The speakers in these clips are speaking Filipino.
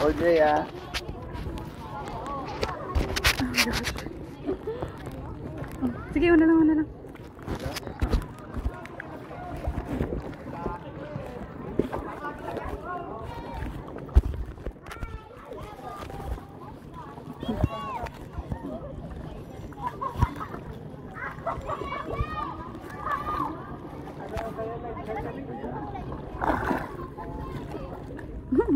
Audrey ah. Sige, una lang, una lang.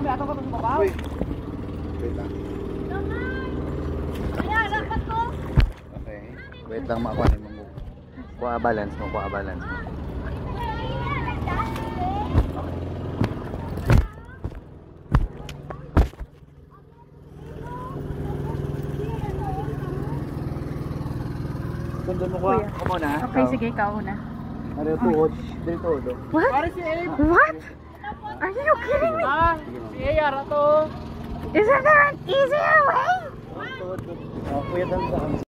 Uy. Wait lang. Okay. Wait lang makuha ni mo. Kuha balance mo, kuha balance mo. Doon mo kuha, Kuya. ako muna. Okay, sige, ikaw una. Ano tuhod? Dito tuhod. What? What? Are you kidding me? Isn't there an easier way?